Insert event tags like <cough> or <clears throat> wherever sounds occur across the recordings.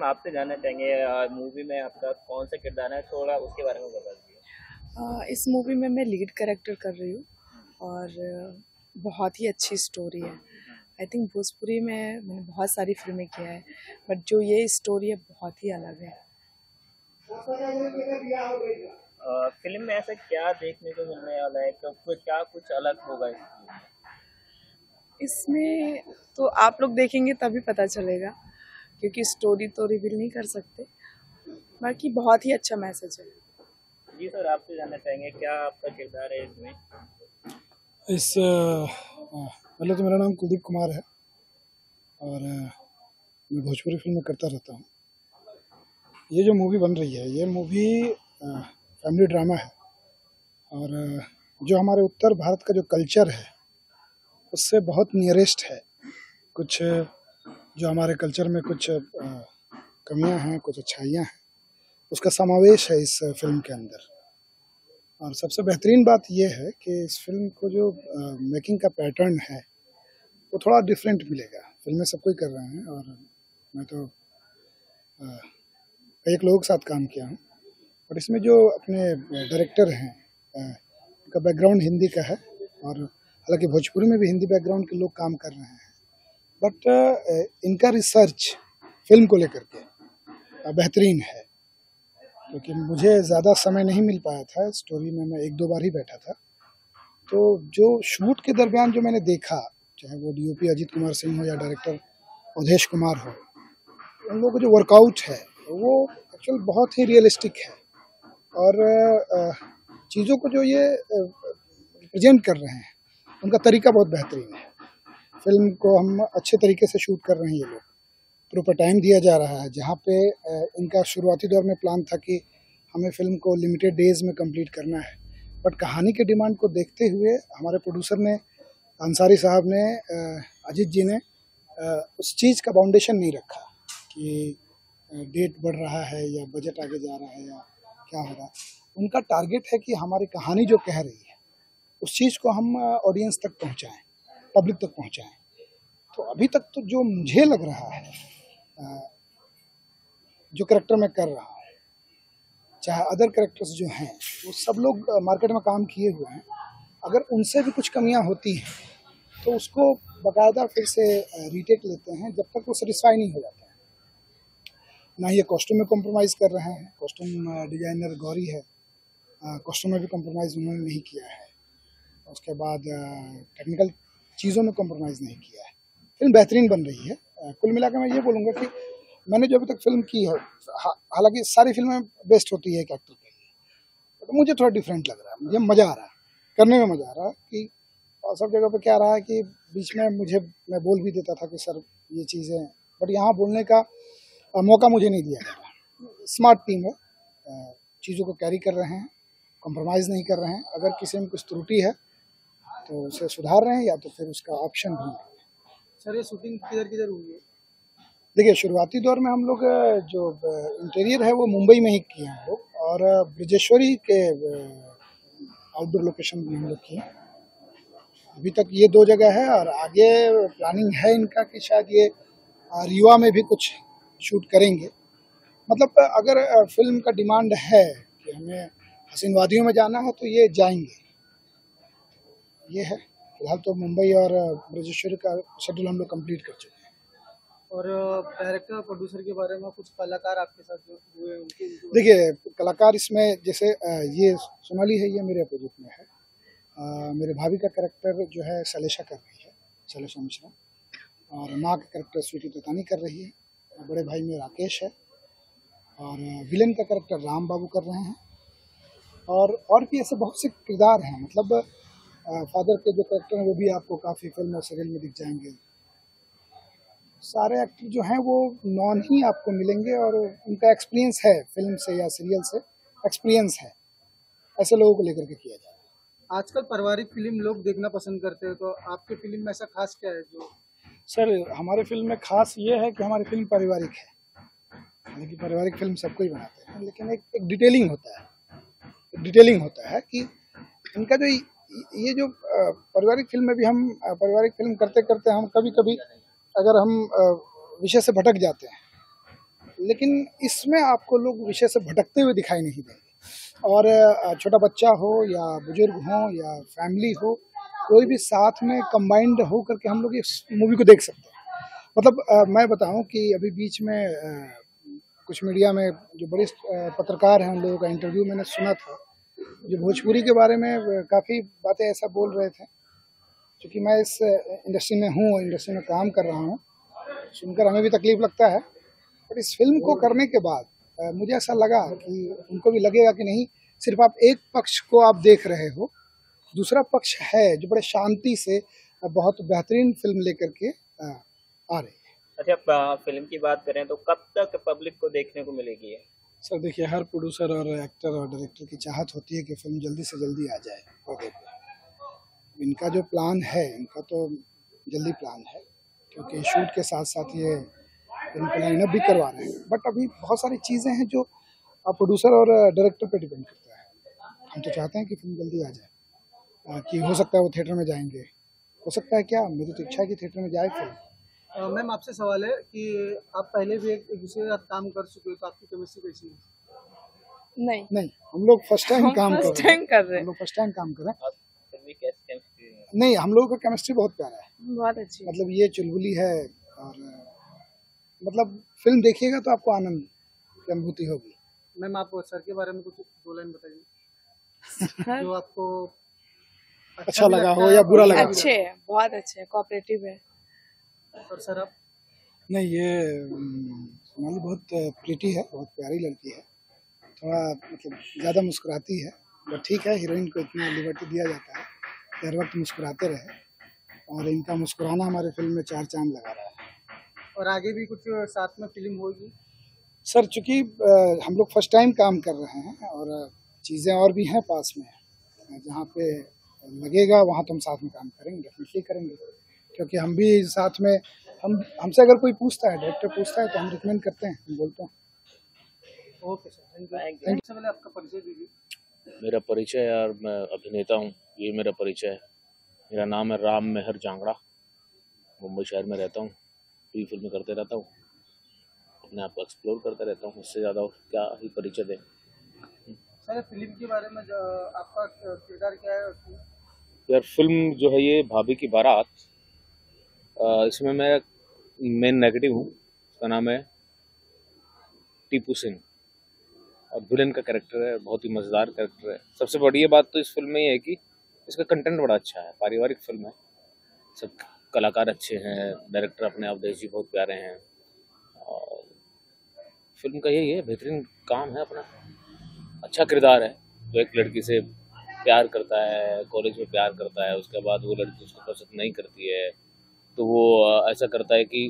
Ma'am आपसे जानना चाहेंगे मूवी में आपका कौन सा किरदार है थोड़ा उसके बारे में बता दीजिए। इस मूवी में मैं लीड कैरेक्टर कर रही हूँ और बहुत ही अच्छी स्टोरी है। आई थिंक भोजपुरी में मैंने बहुत सारी फ़िल्में किया है बट जो ये स्टोरी है बहुत ही अलग है। फ़िल्म में ऐसा क्या देखने को मिलने वाला है? क्या कुछ अलग होगा इसमें? इसमें तो आप लोग देखेंगे तभी पता चलेगा। क्योंकि स्टोरी तो रिवील नहीं कर सकते। बाकी बहुत ही अच्छा मैसेज है। जी सर आपसे जानना चाहेंगे क्या आपका किरदार है इसमें? इस पहले तो मेरा नाम कुलदीप कुमार है और मैं भोजपुरी फ़िल्म करता रहता हूँ। ये जो मूवी बन रही है ये मूवी फैमिली ड्रामा है। और जो हमारे उत्तर भारत का जो कल्चर है उससे बहुत नियरेस्ट है। कुछ जो हमारे कल्चर में कुछ कमियाँ हैं, कुछ अच्छाइयाँ हैं, उसका समावेश है इस फ़िल्म के अंदर। और सबसे बेहतरीन बात यह है कि इस फ़िल्म को जो मेकिंग का पैटर्न है, वो थोड़ा डिफरेंट मिलेगा। फ़िल्में सब कोई कर रहे हैं और मैं तो एक लोगों के साथ काम किया हूँ। और इसमें जो अपने डायरेक्टर हैं उनका बैकग्राउंड हिंदी का है और हालाँकि भोजपुरी में भी हिंदी बैकग्राउंड के लोग काम कर रहे हैं। बट uh, इनका रिसर्च फ़िल्म को लेकर के uh, बेहतरीन है। क्योंकि मुझे ज़्यादा समय नहीं मिल पाया था स्टोरी में मैं एक दो बार ही बैठा था। तो जो शूट के दरमियान जो मैंने देखा चाहे वो डीओपी अजीत कुमार सिंह हो या डायरेक्टर अवधेश कुमार हो उन लोगों का जो वर्कआउट है वो एक्चुअल बहुत ही रियलिस्टिक है। और uh, चीज़ों को जो ये प्रेजेंट कर रहे हैं उनका तरीका बहुत बेहतरीन है। फ़िल्म को हम अच्छे तरीके से शूट कर रहे हैं ये लोग। प्रॉपर टाइम दिया जा रहा है। जहाँ पे इनका शुरुआती दौर में प्लान था कि हमें फ़िल्म को लिमिटेड डेज़ में कंप्लीट करना है। बट कहानी के डिमांड को देखते हुए हमारे प्रोड्यूसर ने, अंसारी साहब ने अजीत जी ने उस चीज़ का बाउंडेशन नहीं रखा कि डेट बढ़ रहा है या बजट आगे जा रहा है या क्या हो रहा है। उनका टारगेट है कि हमारी कहानी जो कह रही है, उस चीज़ को हम ऑडियंस तक पहुंचाएँ। पब्लिक तक पहुंचाएँ तो अभी तक तो जो मुझे लग रहा है जो करेक्टर मैं कर रहा हूँ, चाहे अदर करेक्टर्स जो हैं, वो सब लोग मार्केट में काम किए हुए हैं। अगर उनसे भी कुछ कमियाँ होती हैं तो उसको बाकायदा फिर से रीटेक लेते हैं जब तक वो सेटिस्फाई नहीं हो जाते हैं। ना ये कॉस्ट्यूम में कॉम्प्रोमाइज़ कर रहे हैं। कॉस्ट्यूम डिज़ाइनर गौरी है। कॉस्ट्यूम में भी कॉम्प्रोमाइज़ उन्होंने नहीं किया है। उसके बाद टेक्निकल चीज़ों में कॉम्प्रोमाइज़ नहीं किया है। फ़िल्म बेहतरीन बन रही है। कुल मिलाकर मैं ये बोलूँगा कि मैंने जो अभी तक फ़िल्म की है हालाँकि सारी फ़िल्में बेस्ट होती है एक एक्टर के लिए। तो मुझे थोड़ा डिफरेंट लग रहा है। मुझे मज़ा आ रहा है। करने में मज़ा आ रहा है कि, और सब जगह पे क्या रहा है कि बीच में मुझे, मैं बोल भी देता था कि, सर, ये चीज़ें बट यहाँ बोलने का मौका मुझे नहीं दिया रहा। स्मार्ट टीम है। चीज़ों को कैरी कर रहे हैं। कॉम्प्रोमाइज़ नहीं कर रहे हैं। अगर किसी में कुछ त्रुटि है तो उसे सुधार रहे हैं या तो फिर उसका ऑप्शन ढूंढ रहे हैं? सर ये शूटिंग किधर किधर हुई है? देखिए शुरुआती दौर में हम लोग जो इंटीरियर है वो मुंबई में ही किए हैं लोग और ब्रजेश्वरी के आउटडोर लोकेशन में हम लोग किए अभी तक ये दो जगह है और आगे प्लानिंग है इनका कि शायद ये रीवा में भी कुछ शूट करेंगे। मतलब अगर फ़िल्म का डिमांड है कि हमें हसीन वादियों में जाना है तो ये जाएँगे। ये है। फ़िलहाल तो मुंबई और ब्रजेश्वरी का शेड्यूल हम लोग कंप्लीट कर चुके हैं। और डायरेक्टर प्रोड्यूसर के बारे में कुछ कलाकार आपके साथ जो हुए उनके देखिए कलाकार इसमें जैसे ये सोनाली है ये मेरे अपोजिट में है। आ, मेरे भाभी का करेक्टर जो है शैलेशा कर रही है शैलेशा मिश्रा। और माँ का करेक्टर स्वीटी ततानी कर रही है। बड़े भाई में राकेश है। और विलेन का करेक्टर राम बाबू कर रहे हैं। और और भी ऐसे बहुत से किरदार हैं। मतलब फादर के जो करेक्टर हैं वो भी आपको काफ़ी फ़िल्म और सीरियल में दिख जाएँगे। सारे एक्टर जो हैं वो नॉन ही आपको मिलेंगे और उनका एक्सपीरियंस है फ़िल्म से या सीरियल से। एक्सपीरियंस है। ऐसे लोगों को लेकर के किया जाए। आजकल पारिवारिक फ़िल्म लोग देखना पसंद करते हैं तो आपके फ़िल्म में ऐसा खास क्या है जो? सर हमारे फ़िल्म में खास ये है कि हमारी फ़िल्म पारिवारिक है। हालाँकि पारिवारिक फ़िल्म सबको ही बनाते हैं। लेकिन एक एक डिटेलिंग होता है। एक डिटेलिंग होता है कि इनका जो ये जो पारिवारिक फ़िल्म में भी हम पारिवारिक फ़िल्म करते करते हम कभी कभी अगर हम विषय से भटक जाते हैं, लेकिन इसमें आपको लोग विषय से भटकते हुए दिखाई नहीं देंगे। और छोटा बच्चा हो या बुज़ुर्ग हो या फैमिली हो, कोई भी साथ में कंबाइंड हो करके हम लोग इस मूवी को देख सकते हैं। मतलब मैं बताऊँ कि अभी बीच में कुछ मीडिया में जो बड़े पत्रकार हैं उन लोगों का इंटरव्यू मैंने सुना था। जो भोजपुरी के बारे में काफ़ी बातें ऐसा बोल रहे थे। क्योंकि मैं इस इंडस्ट्री में हूँ इंडस्ट्री में काम कर रहा हूँ। सुनकर हमें भी तकलीफ़ लगता है। बट इस फ़िल्म को करने के बाद मुझे ऐसा लगा कि उनको भी लगेगा कि नहीं, सिर्फ़ आप एक पक्ष को आप देख रहे हो। दूसरा पक्ष है जो बड़े शांति से बहुत बेहतरीन फ़िल्म लेकर के आ रही है। अच्छा फ़िल्म की बात करें तो कब तक पब्लिक को देखने को मिलेगी ये? सर देखिए हर प्रोड्यूसर और एक्टर और डायरेक्टर की चाहत होती है कि फ़िल्म जल्दी से जल्दी आ जाए। पर्दे पर इनका जो प्लान है इनका तो जल्दी प्लान है क्योंकि शूट के साथ साथ ये फ़िल्म को लाइनअप भी करवा रहे हैं। बट अभी बहुत सारी चीज़ें हैं जो प्रोड्यूसर और डायरेक्टर पर डिपेंड करता है। हम तो चाहते हैं कि फ़िल्म जल्दी आ जाए। कि हो सकता है वो थिएटर में जाएँगे। हो सकता है क्या? मेरी तो इच्छा है कि थिएटर में जाए फ़िल्म मैम आपसे सवाल है कि आप पहले भी एक एक दूसरे के साथ काम कर चुके हो तो आपकी केमिस्ट्री कैसी है? नहीं। नहीं हम लोग फ़र्स्ट टाइम काम कर फ़र्स्ट रहे हैं। टाइम कर रहे हम लोग फ़र्स्ट टाइम काम कर रहे हैं। आप फिर भी कैसे केमिस्ट्री नहीं हम लोगों का केमिस्ट्री बहुत प्यारा है। बहुत अच्छी मतलब ये चुलबुली है और मतलब फ़िल्म देखिएगा तो आपको आनंद की अनुभूति होगी। मैम आप सर के बारे में कुछ दो लाइन बताइए। जो आपको अच्छा भी लगा हो या बुरा लगा अच्छे बहुत अच्छे कोऑपरेटिव है। और सर आप? नहीं ये सोनाली बहुत प्रीटी है बहुत प्यारी लड़की है। थोड़ा मतलब ज़्यादा मुस्कुराती है बट ठीक है हीरोइन को इतना लिबर्टी दिया जाता है कि हर वक्त मुस्कुराते रहे और इनका मुस्कुराना हमारे फ़िल्म में चार चाँद लगा रहा है। और आगे भी कुछ साथ में फ़िल्म होगी? सर चूँकि हम लोग फ़र्स्ट टाइम काम कर रहे हैं और चीज़ें और भी हैं पास में जहाँ पे लगेगा वहाँ तो हम साथ में काम करेंगे डेफिनेटली करेंगे। क्योंकि हम भी साथ में हम हमसे अगर कोई पूछता है डायरेक्टर पूछता है तो हम रिकमेंड करते हैं हम बोलते हैं। ओके सर थैंक यू पहले आपका परिचय दीजिए। मेरा परिचय यार मैं अभिनेता हूँ ये मेरा परिचय है। मेरा नाम है राम मेहर जांगड़ा। मुंबई शहर में रहता हूँ टीवी फ़िल्में करते रहता हूँ अपने आप को एक्सप्लोर करता रहता हूँ इससे ज़्यादा और क्या ही परिचय दें। सर फ़िल्म के बारे में जो आपका किरदार क्या है यार फ़िल्म जो है ये भाभी की बारात इसमें मैं मेन नेगेटिव हूँ। उसका नाम है टीपू सिंह। और विलन का कैरेक्टर है, बहुत ही मज़ेदार कैरेक्टर है। सबसे बढ़िया बात तो इस फ़िल्म में ये है कि इसका कंटेंट बड़ा अच्छा है, पारिवारिक फ़िल्म है। सब कलाकार अच्छे हैं डायरेक्टर अपने अवधेश जी बहुत प्यारे हैं। और फ़िल्म का यही है, बेहतरीन काम है अपना। अच्छा किरदार है, जो एक लड़की से प्यार करता है कॉलेज में प्यार करता है, उसके बाद वो लड़की उसको पसंद नहीं करती है। तो वो ऐसा करता है कि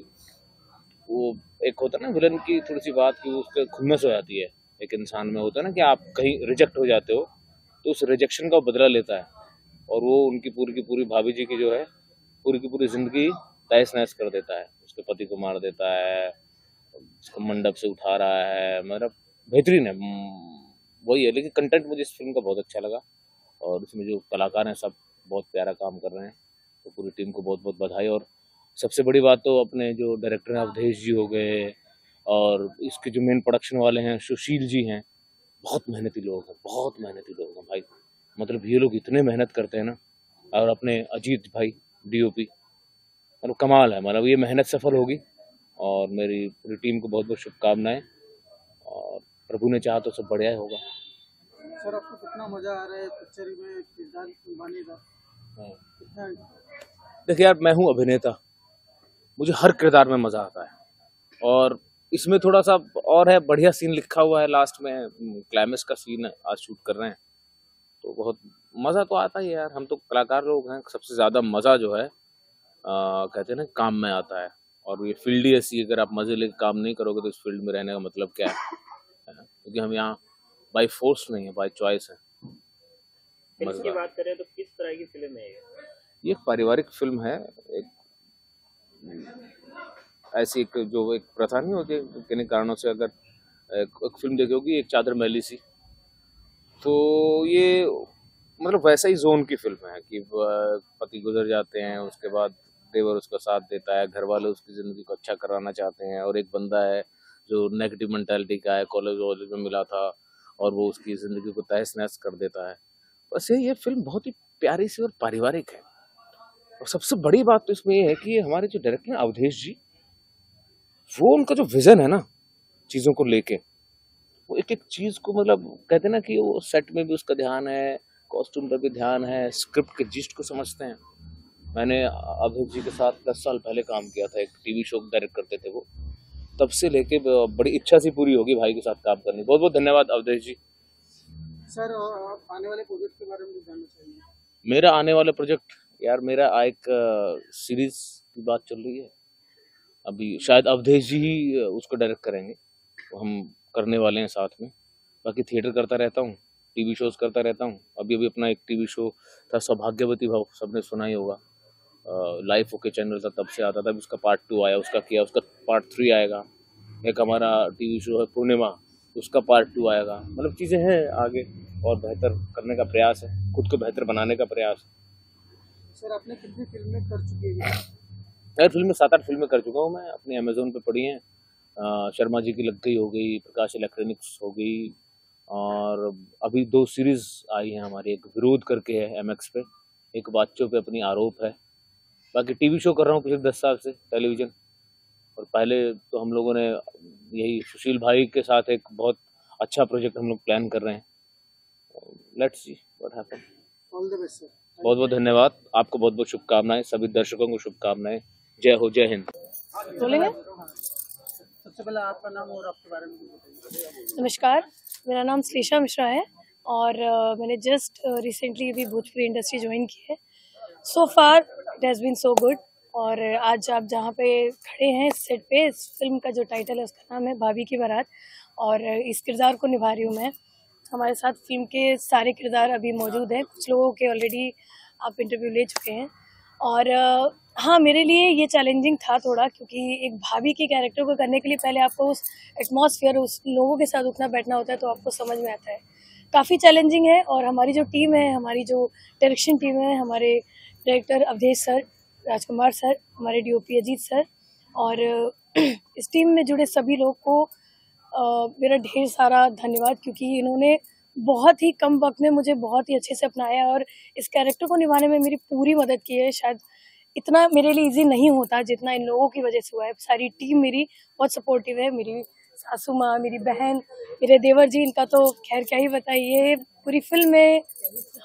वो एक होता है ना विलन की थोड़ी सी बात की उसके खुन्नस हो जाती है। एक इंसान में होता है ना कि आप कहीं रिजेक्ट हो जाते हो तो उस रिजेक्शन का बदला लेता है। और वो उनकी पूरी की पूरी भाभी जी की जो है, पूरी की पूरी ज़िंदगी तहस नहस कर देता है। उसके पति को मार देता है, उसको मंडप से उठा रहा है मतलब बेहतरीन है। वही है, लेकिन कंटेंट मुझे इस फ़िल्म का बहुत अच्छा लगा। और इसमें जो कलाकार हैं सब बहुत प्यारा काम कर रहे हैं। तो पूरी टीम को बहुत बहुत बधाई। और सबसे बड़ी बात तो अपने जो डायरेक्टर हैं, अवधेश जी हो गए और इसके जो मेन प्रोडक्शन वाले हैं, सुशील जी हैं, बहुत मेहनती लोग हैं, बहुत मेहनती लोग हैं भाई। मतलब ये लोग इतने मेहनत करते हैं ना। और अपने अजीत भाई डीओपी मतलब कमाल है मतलब ये मेहनत सफल होगी। और मेरी पूरी टीम को बहुत बहुत शुभकामनाएँ। और प्रभु ने चाहा तो सब बढ़िया होगा। सर, आपको कितना मज़ा आ रहा है पिक्चर में किरदार निभाने का? देखिए यार मैं हूँ अभिनेता। मुझे हर किरदार में मज़ा आता है। और इसमें थोड़ा सा और है बढ़िया सीन लिखा हुआ है लास्ट में क्लाइमेक्स का सीन है आज शूट कर रहे हैं। तो बहुत मज़ा तो आता ही है यार हम तो कलाकार लोग हैं सबसे ज़्यादा मज़ा जो है आ, कहते हैं ना काम में आता है। और ये फ़ील्ड ही ऐसी अगर आप मज़े लेके काम नहीं करोगे तो इस फ़ील्ड में रहने का मतलब क्या है? क्योंकि हम यहाँ बाई फोर्स नहीं है बाई चॉइस है। फ़िल्म की। बात करें तो किस तरह की फ़िल्म है ये पारिवारिक फ़िल्म है एक ऐसी एक जो एक प्रथा नहीं होती किन्हीं कारणों से अगर एक, एक फ़िल्म देखी होगी एक चादर मैली सी तो ये मतलब वैसा ही जोन की फ़िल्म है कि पति गुजर जाते हैं उसके बाद देवर उसका साथ देता है घर वाले उसकी ज़िंदगी को अच्छा कराना चाहते हैं और एक बंदा है जो नेगेटिव मेंटालिटी का है कॉलेज वॉलेज में मिला था और वो उसकी ज़िंदगी को तहस नहस कर देता है वैसे ये फ़िल्म बहुत ही प्यारी सी और पारिवारिक है। और सबसे बड़ी बात तो इसमें ये है कि हमारे जो डायरेक्टर हैं, अवधेश जी, वो उनका जो विज़न है ना, चीज़ों को लेके, वो एक एक चीज़ को मतलब कहते हैं ना कि वो सेट में भी उसका ध्यान है कॉस्ट्यूम पर भी ध्यान है स्क्रिप्ट के जिस्ट को समझते हैं। मैंने अवधेश जी के साथ दस साल पहले काम किया था, एक टीवी शो डायरेक्ट करते थे वो। तब से लेके बड़ी इच्छा सी पूरी होगी भाई के साथ काम करनी बहुत बहुत धन्यवाद अवधेश जी। सर आने वाले प्रोजेक्ट के बारे में जानना चाहिए मेरा आने वाला प्रोजेक्ट यार मेरा एक सीरीज़ की बात चल रही है। अभी शायद अवधेश जी ही उसको डायरेक्ट करेंगे। तो हम करने वाले हैं साथ में। बाकी थिएटर करता रहता हूँ टीवी शोज़ करता रहता हूँ। अभी अभी अपना एक टीवी शो था, सौभाग्यवती भाव, सबने सुना ही होगा। लाइफ ओके चैनल था, तब से आता था। उसका पार्ट टू आया, उसका किया, उसका पार्ट थ्री आएगा। एक हमारा टीवी शो है पूर्णिमा। उसका पार्ट टू आएगा। मतलब चीज़ें हैं आगे और बेहतर करने का प्रयास है। खुद को बेहतर बनाने का प्रयास है। सर आपने कितनी फ़िल्में कर चुकी है? यार फ़िल्में सात आठ फ़िल्में कर चुका हूँ मैं। अपनी अमेजोन पे पढ़ी हैं। शर्मा जी की लग गई हो गई प्रकाश इलेक्ट्रॉनिक्स हो गई और अभी दो सीरीज़ आई है हमारी। एक विरोध करके है एम पे। एक बच्चों पे अपनी आरोप है। बाकी टीवी शो कर रहा हूँ पिछले दस साल से टेलीविज़न और पहले तो हम लोगों ने यही सुशील भाई के साथ एक बहुत अच्छा प्रोजेक्ट हम लोग प्लान कर रहे हैं। Let's see what happen all the best sir बहुत बहुत धन्यवाद। आपको बहुत बहुत शुभकामनाएँ। सभी दर्शकों को शुभकामनाएँ। जय हो जय हिंद। बोलेंगे? सबसे पहले आपका नाम और आपके बारे में नमस्कार। मेरा नाम श्लेषा मिश्रा है और uh, मैंने जस्ट रिसेंटली अभी भोजपुरी इंडस्ट्री ज्वाइन की है। So far it has been so good और आज आप जहाँ पे खड़े हैं सेट पे, इस फ़िल्म का जो टाइटल है, उसका नाम है भाभी की बारात। और इस किरदार को निभा रही हूँ मैं। हमारे साथ फ़िल्म के सारे किरदार अभी मौजूद हैं। कुछ लोगों के ऑलरेडी आप इंटरव्यू ले चुके हैं। और हाँ मेरे लिए ये चैलेंजिंग था थोड़ा, क्योंकि एक भाभी के कैरेक्टर को करने के लिए पहले आपको उस एटमॉस्फेयर उस लोगों के साथ उतना बैठना होता है तो आपको समझ में आता है। काफ़ी चैलेंजिंग है और हमारी जो टीम है, हमारी जो डायरेक्शन टीम है, हमारे director Awadhesh sir Rajkumar sir, हमारे डीओपी अजीत सर और, <clears throat> इस टीम में जुड़े सभी लोग को मेरा ढेर सारा धन्यवाद क्योंकि इन्होंने बहुत ही कम वक्त में मुझे बहुत ही अच्छे से अपनाया और इस कैरेक्टर को निभाने में मेरी पूरी मदद की है। शायद इतना मेरे लिए इजी नहीं होता जितना इन लोगों की वजह से हुआ है। सारी टीम मेरी बहुत सपोर्टिव है। मेरी सासू माँ, मेरी बहन, मेरे देवर जी, इनका तो खैर क्या ही बताइए। पूरी फ़िल्म में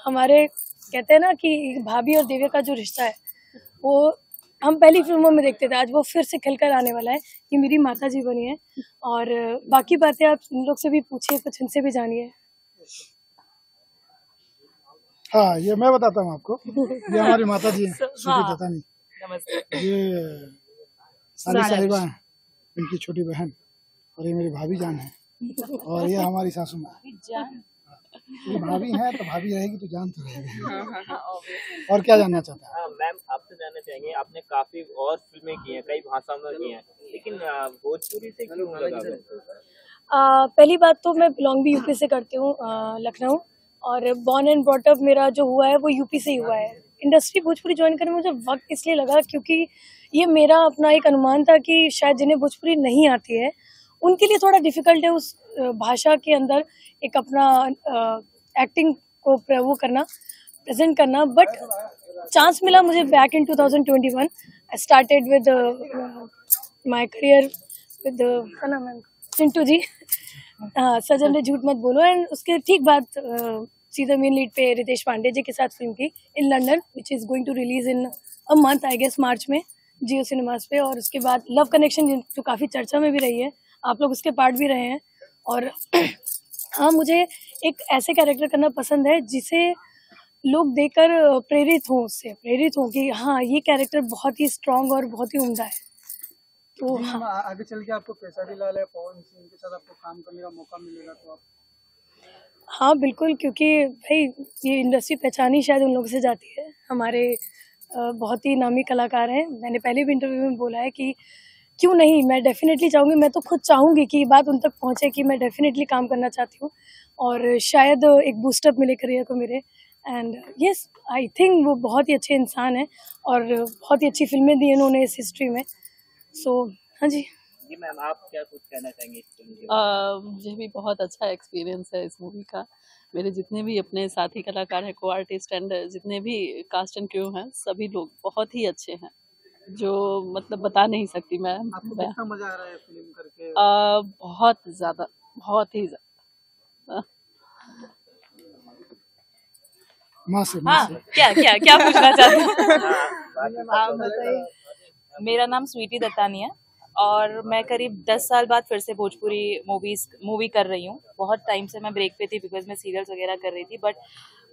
हमारे, कहते हैं ना कि भाभी और देवी का जो रिश्ता है वो हम पहली फ़िल्मों में देखते थे आज वो फिर से खिलकर आने वाला है ये मेरी माता जी बनी है। और बाकी बातें आप इन लोग से भी पूछिए कुछ इनसे भी जानिए। हाँ ये मैं बताता हूँ आपको। ये हमारी माता जी हैं <laughs> हाँ, नमस्ते। ये साली साहिबा हैं इनकी छोटी बहन और ये मेरी भाभी जान है। और ये हमारी सासू माँ। ये भाभी है तो भाभी रहेगी तो जान तो रहेगी। हाँ, हाँ, हाँ, और क्या जानना चाहता है? मैम आपसे जानना चाहेंगे आपने काफ़ी और फ़िल्में की हैं कई भाषाओं में की हैं लेकिन भोजपुरी से क्यों लगा पहली बात तो मैं बिलोंग भी यूपी से करती हूँ लखनऊ और बॉर्न एंड ब्रॉटअप मेरा जो हुआ है वो यूपी से ही हुआ है। इंडस्ट्री भोजपुरी ज्वाइन करने में मुझे वक्त इसलिए लगा क्योंकि ये मेरा अपना एक अनुमान था कि शायद जिन्हें भोजपुरी नहीं आती है उनके लिए थोड़ा डिफ़िकल्ट है उस भाषा के अंदर एक अपना एक्टिंग को वो करना प्रेजेंट करना बट चांस मिला मुझे back in 2021 I started with my career with क्या नाम है चिंटू जी हाँ। सजन ने झूठ मत बोलो. एंड उसके ठीक बाद सीधा मेन लीड पे रितेश पांडे जी के साथ फ़िल्म की in London which is going to release in a month I guess March में जियो सिनेमास पे. और उसके बाद लव कनेक्शन जो काफ़ी चर्चा में भी रही है आप लोग उसके पार्ट भी रहे हैं। और <clears throat> हाँ मुझे एक ऐसे कैरेक्टर करना पसंद है जिसे लोग देखकर प्रेरित हों उससे प्रेरित हों कि हाँ ये कैरेक्टर बहुत ही स्ट्रांग और बहुत ही उम्दा है। तो हाँ। आगे चल के आपको कैसा लाल है पवन सिंह के साथ आपको काम करने का मौका मिलेगा तो आप हाँ बिल्कुल क्योंकि भाई ये इंडस्ट्री पहचानी शायद उन लोगों से जाती है। हमारे बहुत ही नामी कलाकार हैं। मैंने पहले भी इंटरव्यू में बोला है कि क्यों नहीं? मैं डेफिनेटली चाहूँगी मैं तो खुद चाहूँगी कि ये बात उन तक पहुँचे कि मैं डेफिनेटली काम करना चाहती हूँ और शायद एक बूस्टअप मिले करियर को मेरे। एंड यस आई थिंक वो बहुत ही अच्छे इंसान हैं और बहुत ही अच्छी फ़िल्में दी इन्होंने इस हिस्ट्री में। सो so, हाँ जी। जी मैम आप क्या कुछ कहना चाहेंगे इस फ़िल्म के मुझे भी बहुत अच्छा एक्सपीरियंस है इस मूवी का। मेरे जितने भी अपने साथी कलाकार हैं को आर्टिस्ट एंड जितने भी कास्ट एंड क्रू हैं सभी लोग बहुत ही अच्छे हैं। जो मतलब बता नहीं सकती मैं। आपको कितना मज़ा आ रहा है फ़िल्म करके? अ, बहुत ज़्यादा बहुत ही ज़्यादा। माँ से माँ हाँ क्या क्या क्या पूछना चाहते हैं? <laughs> हाँ, बताइए। मेरा नाम स्वीटी दत्तानी है और मैं करीब दस साल बाद फिर से भोजपुरी मूवीज़ मूवी कर रही हूँ। बहुत टाइम से मैं ब्रेक पे थी बिकॉज़ मैं सीरियल्स वगैरह कर रही थी बट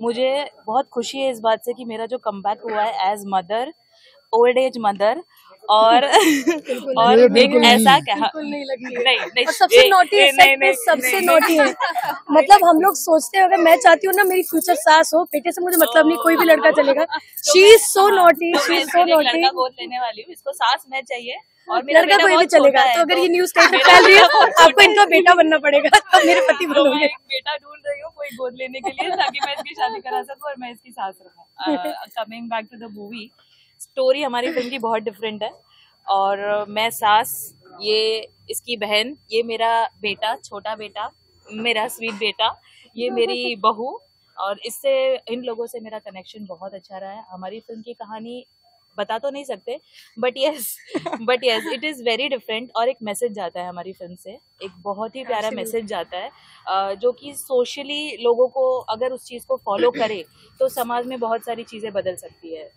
मुझे बहुत खुशी है इस बात से कि मेरा जो कम हुआ है age mother old age mother और <laughs> और एक ऐसा। क्या नहीं लगी नहीं नहीं और सबसे नोटी सबसे नोटी है। <laughs> मतलब हम लोग सोचते हैं अगर मैं चाहती हूँ ना मेरी फ्यूचर सास हो बेटे से मुझे मतलब नहीं कोई भी लड़का चलेगा। शी इज़ सो नोटी तो शी इज़ सो नोटी लड़का गोद लेने वाली हूँ इसको सास मैं चाहिए। और मेरा लड़का कोई भी चलेगा तो अगर ये न्यूज़ कहीं पे फैल रही है आपको इनका बेटा बनना पड़ेगा <laughs> तो मेरे पति तो बनोगे। बेटा ढूंढ रही हूँ कोई गोद लेने के लिए ताकि मैं इसकी शादी करा सकूँ और मैं इसकी सास रहूँ coming back to the movie story हमारी फ़िल्म की बहुत डिफरेंट है। और मैं सास ये इसकी बहन ये मेरा बेटा छोटा बेटा मेरा स्वीट बेटा ये मेरी <laughs> बहू और इससे इन लोगों से मेरा कनेक्शन बहुत अच्छा रहा है। हमारी फ़िल्म की कहानी बता तो नहीं सकते but yes but yes it is very different और एक मैसेज जाता है हमारी फ़िल्म से एक बहुत ही प्यारा मैसेज जाता है जो कि सोशली लोगों को अगर उस चीज़ को फॉलो करे तो समाज में बहुत सारी चीज़ें बदल सकती है।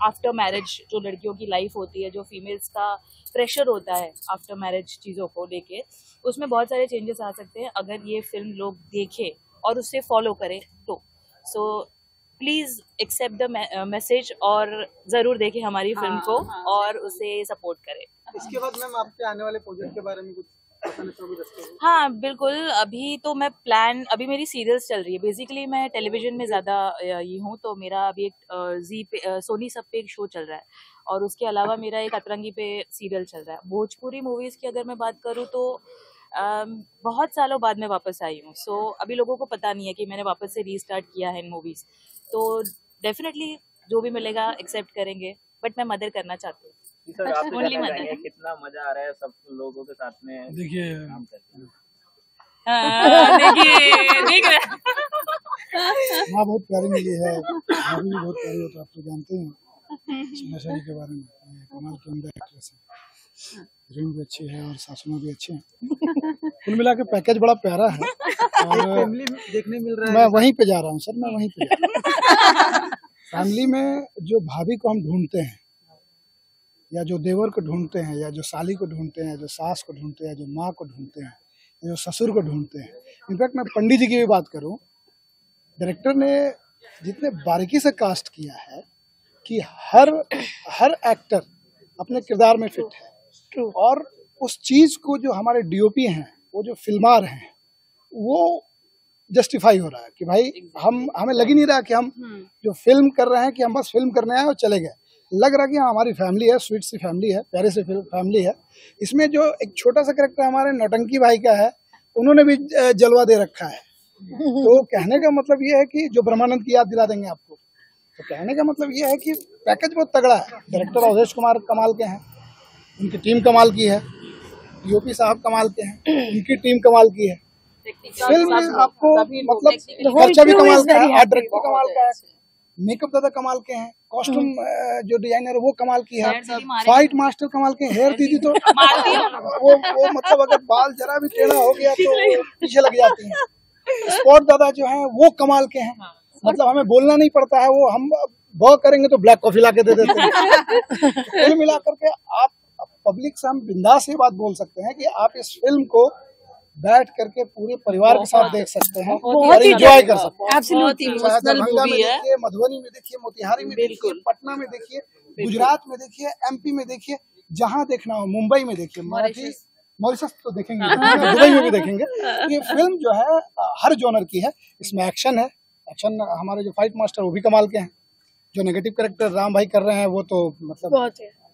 आफ्टर मैरिज जो लड़कियों की लाइफ होती है जो फीमेल्स का प्रेशर होता है आफ्टर मैरिज चीज़ों को लेके उसमें बहुत सारे चेंजेस आ सकते हैं। अगर ये फ़िल्म लोग देखें और उससे फॉलो करें तो। So please accept the message और ज़रूर देखें हमारी हाँ, फ़िल्म को हाँ, और उसे सपोर्ट करें। इसके बाद मैम आपके आने वाले प्रोजेक्ट के बारे में कुछ हाँ। बिल्कुल। अभी तो मैं प्लान अभी मेरी सीरियल्स चल रही है। बेसिकली मैं टेलीविज़न में ज़्यादा ये हूँ तो मेरा अभी एक जी पे सोनी सब पे एक शो चल रहा है। और उसके अलावा मेरा एक अतरंगी पे सीरियल चल रहा है। भोजपुरी मूवीज़ की अगर मैं बात करूँ तो बहुत सालों बाद मैं वापस आई हूँ। सो अभी लोगों को पता नहीं है कि मैंने वापस से रीस्टार्ट किया है इन मूवीज़ तो डेफिनेटली जो भी मिलेगा एक्सेप्ट करेंगे बट मैं मदर करना चाहती हूँ। mother. चाहेंगे कितना मज़ा आ रहा है सब लोगों के साथ में देखिए हाँ, देखिए देख रहे माँ बहुत प्यारी मिली है भाभी भी बहुत प्यारी हो तो आप तो जानते हैं। <laughs> के बारे में कमाल की उम्दा एक्ट्रेस है। हीरोइन भी अच्छी है और सासुमा भी अच्छी है। <laughs> कुल मिला के पैकेज बड़ा प्यारा है। <laughs> और फैमिली देखने मिल रहा है। मैं वहीं पे जा रहा हूँ सर मैं वहीं पे फैमिली <laughs> में जो भाभी को हम ढूंढते हैं या जो देवर को ढूंढते हैं या जो साली को ढूंढते हैं जो सास को ढूंढते हैं जो माँ को ढूंढते हैं या जो ससुर को ढूंढते हैं। इनफैक्ट मैं पंडित जी की भी बात करूँ डायरेक्टर ने जितने बारीकी से कास्ट किया है कि हर हर एक्टर अपने किरदार में फिट है। और उस चीज़ को जो हमारे डीओपी हैं वो जो फिल्मार हैं वो जस्टिफाई हो रहा है कि भाई हम हमें लग ही नहीं रहा कि हम जो फ़िल्म कर रहे हैं कि हम बस फ़िल्म करने आए और चले गए। लग रहा कि हाँ हमारी फैमिली है स्वीट सी फैमिली है प्यारे से फैमिली है। इसमें जो एक छोटा सा करेक्टर हमारे नौटंकी भाई का है उन्होंने भी जलवा दे रखा है। तो कहने का मतलब ये है कि जो ब्रह्मानंद की याद दिला देंगे आपको। तो कहने का मतलब ये है कि पैकेज बहुत तगड़ा है। डायरेक्टर अवधेश कुमार कमाल के हैं। उनकी टीम कमाल की है। यूपी साहब कमाल के हैं। उनकी टीम कमाल की है। फ़िल्म में आपको मतलब खर्चा भी कमाल का है आर्ट डायरेक्टर कमाल का है। मेकअप दादा कमाल के हैं। कॉस्ट्यूम जो डिज़ाइनर है वो कमाल की है। फाइट मास्टर कमाल के हेयर दीदी तो <laughs> वो वो मतलब अगर बाल जरा भी टेढ़ा हो गया तो पीछे लग जाती हैं। स्पॉट दादा जो है वो कमाल के हैं। मतलब हमें बोलना नहीं पड़ता है वो हम ब करेंगे तो ब्लैक कॉफ़ी ला के दे देते हैं। <laughs> कुल मिलाकर के आप पब्लिक से हम बिंदास ये बात बोल सकते हैं कि आप इस फ़िल्म को बैठ करके पूरे परिवार के साथ देख सकते हैं बहुत और ही इंजॉय कर सकते हैं। दरभंगा में देखिए मधुबनी में देखिए मोतिहारी में देखिए पटना में देखिए गुजरात में देखिए एमपी में देखिए जहाँ देखना हो मुंबई में देखिए। मराठी मॉरिशस। तो देखेंगे। दुबई में भी देखेंगे। ये फ़िल्म जो है हर जॉनर की है। इसमें एक्शन है। एक्शन हमारे जो फाइट मास्टर वो भी कमाल के हैं। जो नेगेटिव कैरेक्टर राम भाई कर रहे हैं वो तो मतलब है।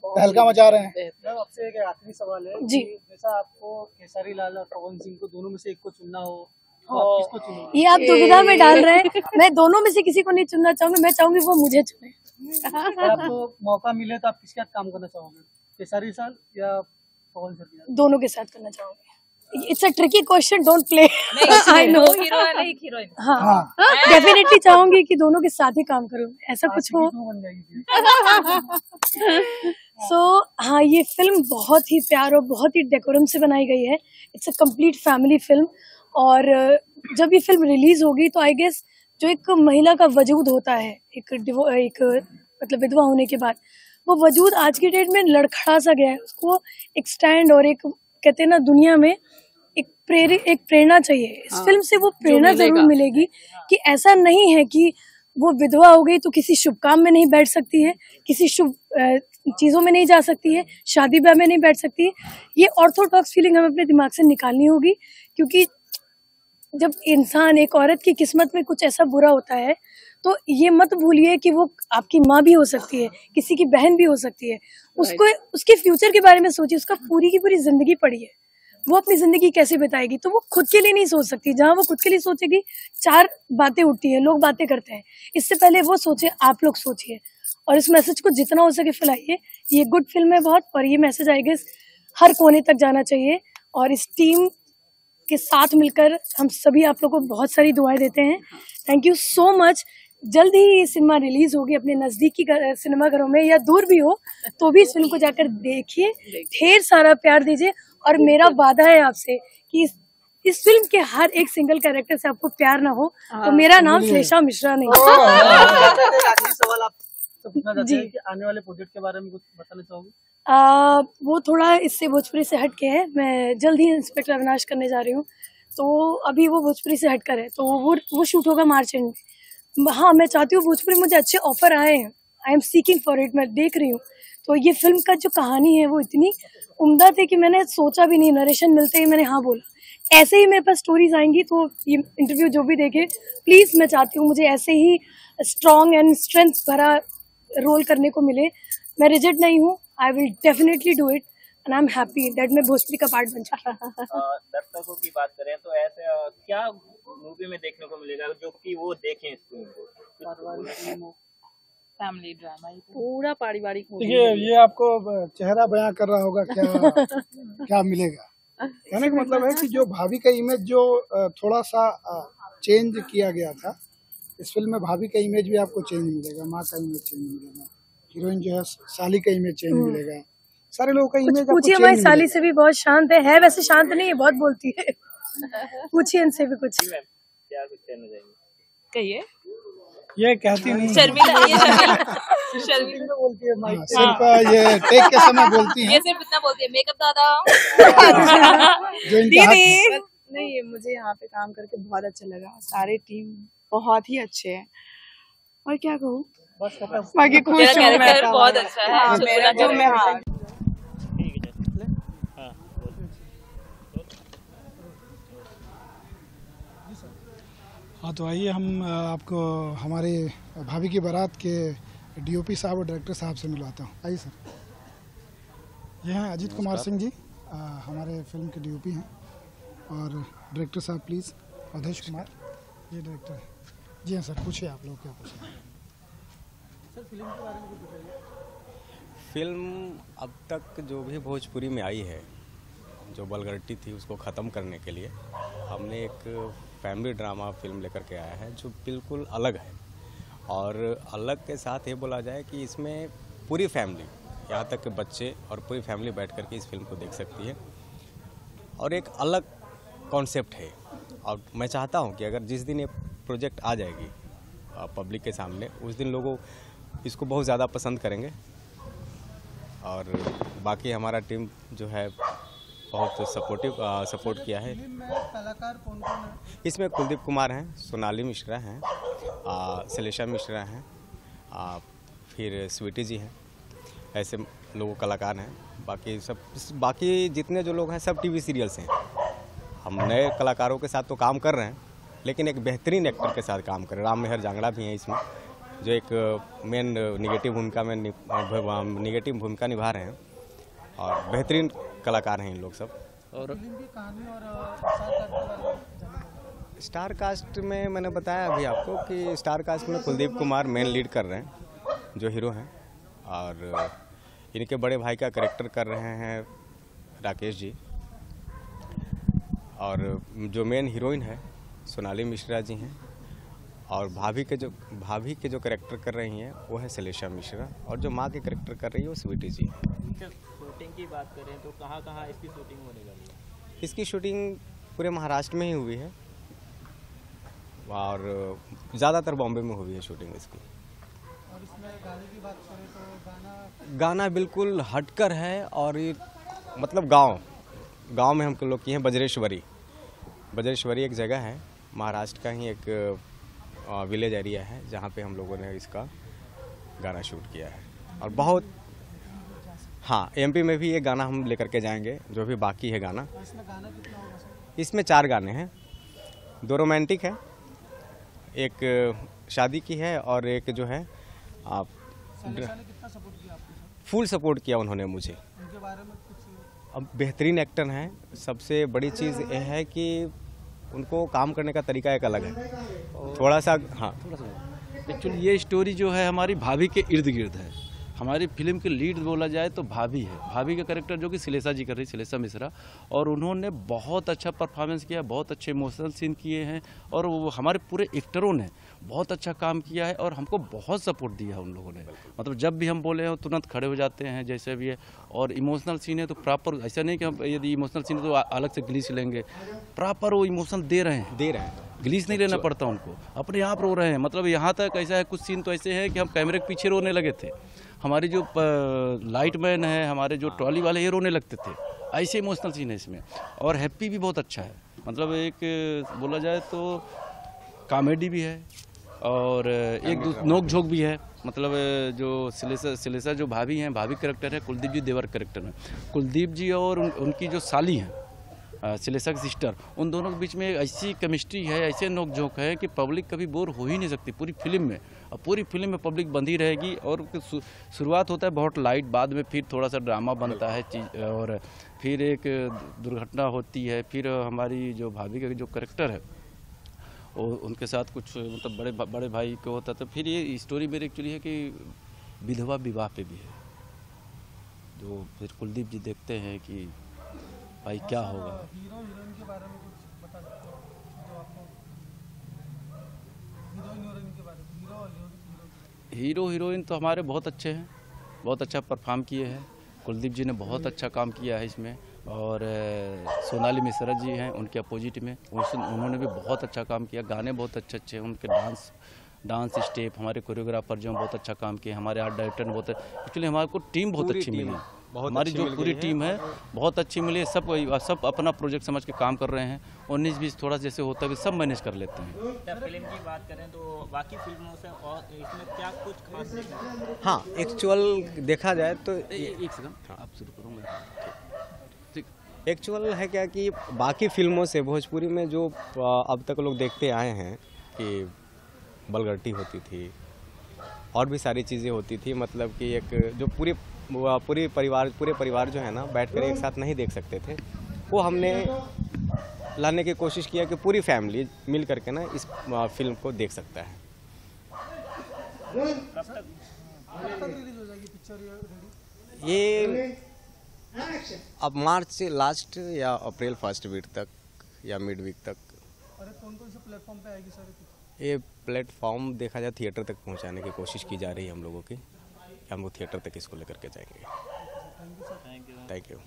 तहलका मचा रहे हैं। मैम आपसे एक आखिरी सवाल है जी। जैसा आपको खेसारी लाल और पवन सिंह को दोनों में से एक को चुनना हो तो आप किसको चुनोगे? ये आप दुविधा में डाल रहे हैं। <laughs> मैं दोनों में से किसी को नहीं चुनना चाहूँगी मैं चाहूँगी वो मुझे चुने। आपको मौका मिले तो आप किसके साथ काम करना चाहोगे? खेसारी साल या पवन सर दोनों के साथ करना चाहूँगी। It's a tricky question don't play I know है। हाँ। डेफिनेटली चाहूँगी कि दोनों के साथ ही काम करूँ। ऐसा कुछ हो। <laughs> <laughs> सो हाँ ये फ़िल्म बहुत ही प्यार और बहुत ही डेकोरम से बनाई गई है। It's a complete family film और जब ये फ़िल्म रिलीज़ होगी तो आई गेस जो एक महिला का वजूद होता है एक एक मतलब विधवा होने के बाद वो वजूद आज की डेट में लड़खड़ा सा गया है। उसको एक स्टैंड और एक कहते हैं ना दुनिया में एक प्रेरित एक प्रेरणा चाहिए। इस हाँ, फ़िल्म से वो प्रेरणा ज़रूर मिलेगी कि ऐसा नहीं है कि वो विधवा हो गई तो किसी शुभ काम में नहीं बैठ सकती है किसी शुभ चीज़ों में नहीं जा सकती है शादी ब्याह में नहीं बैठ सकती है। ये ऑर्थोडॉक्स फीलिंग हमें अपने दिमाग से निकालनी होगी क्योंकि जब इंसान एक औरत की किस्मत में कुछ ऐसा बुरा होता है तो ये मत भूलिए कि वो आपकी माँ भी हो सकती है किसी की बहन भी हो सकती है। उसको उसके फ्यूचर के बारे में सोचिए उसका पूरी की पूरी ज़िंदगी पड़ी है। वो अपनी ज़िंदगी कैसे बिताएगी? तो वो खुद के लिए नहीं सोच सकती। जहाँ वो खुद के लिए सोचेगी, चार बातें उठती है, लोग बातें करते हैं। इससे पहले वो सोचे, आप लोग सोचिए। और इस मैसेज को जितना हो सके फैलाइए। ये गुड फ़िल्म है बहुत, और ये मैसेज आएगा हर कोने तक जाना चाहिए। और इस टीम के साथ मिलकर हम सभी आप लोगों को बहुत सारी दुआएँ देते हैं। थैंक यू सो मच जल्द ही ये सिनेमा रिलीज़ होगी अपने नजदीकी घर- सिनेमाघरों में या दूर भी हो तो भी इस फ़िल्म को जाकर देखिए। ढेर सारा प्यार दीजिए। और मेरा वादा है आपसे कि इस, इस फ़िल्म के हर एक सिंगल कैरेक्टर से आपको प्यार ना हो तो मेरा नाम श्लेषा मिश्रा नहीं। सवाल आप से पूछना चाहते हैं कि आने वाले प्रोजेक्ट के बारे में कुछ बताना चाहोगे? आ, वो थोड़ा इससे भोजपुरी से हट के है। मैं जल्द ही इंस्पेक्टर अविनाश करने जा रही हूँ। तो अभी वो भोजपुरी से हटकर है। तो वो वो शूट होगा मार्च एंड। में हाँ मैं चाहती हूँ भोजपुरी मुझे अच्छे ऑफ़र आए हैं। I am seeking for it मैं देख रही हूँ। तो ये फ़िल्म का जो कहानी है वो इतनी उम्दा थी कि मैंने सोचा भी नहीं नरेशन मिलते ही मैंने हाँ बोला। ऐसे ही मेरे पास स्टोरीज आएँगी तो ये इंटरव्यू जो भी देखे प्लीज़ मैं चाहती हूँ मुझे ऐसे ही स्ट्रॉन्ग एंड स्ट्रेंथ भरा रोल करने को मिले। मैं रिजेक्ट नहीं हूँ I will definitely do it and I am happy that मैं भोजपुरी का पार्ट बन चुका। <laughs> अ, दर्शकों की बात करें तो ऐसे क्या मूवी में देखने को मिलेगा जो कि वो देखें इस फ़िल्म को। फैमिली ड्रामा पूरा पारिवारिक movie देखिए ये आपको चेहरा बयां कर रहा होगा क्या <laughs> क्या मिलेगा? कहने का मतलब है कि जो भाभी का इमेज जो थोड़ा सा चेंज किया गया था इस फ़िल्म में भाभी का इमेज भी आपको चेंज मिलेगा माँ का इमेज चेंज मिलेगा हीरोइन जो है साली का इमेज चेंज मिलेगा। सारे लोगों का इमेज पूछिए चेंज हमारी साली से भी बहुत शांत है है वैसे शांत नहीं है बहुत बोलती है। पूछिए इनसे भी कुछ। क्या कुछ कहना चाहेंगे? कहिए। ये कहती नहीं। शर्मिला ये <laughs> शर्मिला। बोलती है माइक सिर्फ़ ये टेक के समय बोलती ये है सिर्फ़ इतना बोलती है मेकअप दादा। हाथ नहीं ये मुझे यहाँ पे काम करके बहुत अच्छा लगा। सारे टीम बहुत ही अच्छे हैं। और क्या कहूँ? बाकी खुश हूँ कैरेक्टर बहुत अच्छा है हाँ, चुटकुला मेरा जो मैं हाँ ठीक है चल हाँ बोलो। हाँ तो आइए हम आपको हमारे भाभी की बारात के डीओपी साहब और डायरेक्टर साहब से मिलवाता हूँ। आइए सर। ये हैं अजीत कुमार सिंह जी अ, हमारे फ़िल्म के डीओपी हैं। और डायरेक्टर साहब प्लीज़ अवधेश कुमार ये डायरेक्टर है। जी हाँ सर पूछिए आप लोग क्या पूछें फ़िल्म अब तक जो भी भोजपुरी में आई है जो बलगट्टी थी उसको ख़त्म करने के लिए हमने एक फैमिली ड्रामा फ़िल्म लेकर के आया है, जो बिल्कुल अलग है। और अलग के साथ ये बोला जाए कि इसमें पूरी फैमिली यहाँ तक के बच्चे और पूरी फैमिली बैठ कर के इस फ़िल्म को देख सकती है। और एक अलग कॉन्सेप्ट है। और मैं चाहता हूँ कि अगर जिस दिन ये प्रोजेक्ट आ जाएगी पब्लिक के सामने, उस दिन लोगों इसको बहुत ज़्यादा पसंद करेंगे। और बाकी हमारा टीम जो है बहुत सपोर्टिव सपोर्ट किया है। कलाकार कौन कौन है? इसमें कुलदीप कुमार हैं, सोनाली मिश्रा हैं शैलेशा मिश्रा हैं फिर स्वीटी जी हैं, ऐसे लोग कलाकार हैं। बाकी सब, बाकी जितने जो लोग हैं, सब टीवी सीरियल्स हैं। हम नए कलाकारों के साथ तो काम कर रहे हैं, लेकिन एक बेहतरीन एक्टर के साथ काम कर रहे हैं। राम मेहर जांगड़ा भी हैं इसमें, जो एक मेन निगेटिव भूमिका में निगेटिव भूमिका निभा रहे हैं। और बेहतरीन कलाकार हैं इन लोग सब। और स्टार कास्ट में मैंने बताया अभी आपको कि स्टार कास्ट में कुलदीप कुमार मेन लीड कर रहे हैं, जो हीरो हैं। और इनके बड़े भाई का करेक्टर कर रहे हैं राकेश जी। और जो मेन हीरोइन है, सोनाली मिश्रा जी हैं। और भाभी के जो, भाभी के जो करेक्टर कर रही हैं, वो है सलेशा मिश्रा। और जो माँ के करेक्टर कर रही है, वो स्वीटी जी शूटिंग की बात करें तो कहाँ कहाँ इसकी शूटिंग होने वाली है? इसकी शूटिंग पूरे महाराष्ट्र में ही हुई है। और ज़्यादातर बॉम्बे में हुई है शूटिंग इसकी। और इसमें गाने की बात करें तो गाना गाना बिल्कुल हटकर है और ये मतलब गाँव गाँव में हम लोग किए हैं बजरेश्वरी। बजरेश्वरी एक जगह है महाराष्ट्र का ही एक विलेज एरिया है जहाँ पे हम लोगों ने इसका गाना शूट किया है। और बहुत हाँ एमपी में भी ये गाना हम लेकर के जाएँगे जो भी बाकी है गाना। इसमें गाना कितना होगा इसमें चार गाने हैं। दो रोमांटिक है एक शादी की है और एक जो है आप सलीसा ने कितना सपोर्ट किया आपको फुल सपोर्ट किया उन्होंने मुझे। उनके बारे में कुछ अब बेहतरीन एक्टर हैं। सबसे बड़ी चीज़ यह है कि उनको काम करने का तरीका एक अलग है। थोड़ा सा हाँ। एक्चुअली ये स्टोरी जो है हमारी भाभी के इर्द गिर्द है। हमारी फ़िल्म की लीड बोला जाए तो भाभी है। भाभी का करेक्टर जो कि सिलेसा जी कर रही सिलेसा मिश्रा। और उन्होंने बहुत अच्छा परफॉर्मेंस किया बहुत अच्छे इमोशनल सीन किए हैं और वो हमारे पूरे एक्टरों ने बहुत अच्छा काम किया है और हमको बहुत सपोर्ट दिया है उन लोगों ने। मतलब जब भी हम बोले हैं तुरंत खड़े हो जाते हैं जैसे भी है। और इमोशनल सीन है तो प्रॉपर ऐसा नहीं कि हम यदि इमोशनल सीन है तो अलग से ग्लीस लेंगे। प्रॉपर वो इमोशनल दे रहे हैं। दे रहे हैं। ग्लीस नहीं लेना पड़ता उनको। अपने आप रो रहे हैं। मतलब यहाँ तक ऐसा है कुछ सीन तो ऐसे हैं कि हम कैमरे के पीछे रोने लगे थे। हमारे जो लाइट मैन है हमारे जो ट्रॉली वाले ये रोने लगते थे। ऐसे इमोशनल सीन है इसमें। और हैप्पी भी बहुत अच्छा है। मतलब एक बोला जाए तो कॉमेडी भी है और एक नोक झोंक भी है। मतलब जो सिलेसा सिलेसा जो भाभी हैं भाभी करेक्टर है कुलदीप जी देवर करेक्टर में कुलदीप जी और उन, उनकी जो साली हैं अ, सिलेसा की सिस्टर। उन दोनों के बीच में ऐसी केमिस्ट्री है ऐसे नोकझोंक है कि पब्लिक कभी बोर हो ही नहीं सकती पूरी फ़िल्म में। और पूरी फ़िल्म में पब्लिक बंधी रहेगी और शुरुआत होता है बहुत लाइट बाद में फिर थोड़ा सा ड्रामा बनता है चीज़ और फिर एक दुर्घटना होती है फिर हमारी जो भाभी का जो करेक्टर है वो उनके साथ कुछ मतलब बड़े बड़े भाई को होता तो फिर ये स्टोरी मेरी एक्चुअली है कि विधवा विवाह पे भी है। जो फिर कुलदीप जी देखते हैं कि भाई क्या होगा? हीरो हीरोइन के बारे में कुछ बता सकते हो? जो आपको हीरोइन हीरोइन के बारे में हीरो और हीरोइन हीरो हीरोइन तो हमारे बहुत अच्छे हैं बहुत अच्छा परफॉर्म किए हैं। कुलदीप जी ने बहुत अच्छा काम किया है इसमें और सोनाली मिश्रा जी हैं उनके अपोजिट में। उस उन्होंने भी बहुत अच्छा काम किया गाने बहुत अच्छे अच्छे हैं उनके डांस डांस स्टेप हमारे कोरियोग्राफर जो हैं बहुत अच्छा काम किए हमारे आर्ट डायरेक्टर ने बहुत एक्चुअली हमारे को टीम बहुत अच्छी मिली हमारी जो पूरी टीम है बहुत अच्छी मिली है। सब सब अपना प्रोजेक्ट समझ के काम कर रहे हैं उन्नीस बीस थोड़ा जैसे होता है सब मैनेज कर लेते हैं। फ़िल्म की बात करें तो बाकी फ़िल्मों से और इसमें क्या कुछ खास? हाँ? एक्चुअल देखा जाए तो एक सेकंड आप शुरू करो मैं एक्चुअल है क्या कि बाकी फ़िल्मों से भोजपुरी में जो अब तक लोग देखते आए हैं कि बलगट्टी होती थी और भी सारी चीज़ें होती थी मतलब कि एक जो पूरी पूरी परिवार पूरे परिवार जो है ना बैठकर एक साथ नहीं देख सकते थे। वो हमने लाने की कोशिश किया कि पूरी फैमिली मिल करके ना इस फ़िल्म को देख सकता है। ये अब मार्च से लास्ट या अप्रैल फ़र्स्ट वीक तक या मिड वीक तक। ये कौन कौन से प्लेटफॉर्म पे आएगी सर ये प्लेटफॉर्म देखा जाए थिएटर तक पहुँचाने की कोशिश की जा रही है हम लोगों कि। हम वो थिएटर तक इसको लेकर के जाएँगे। Thank you thank you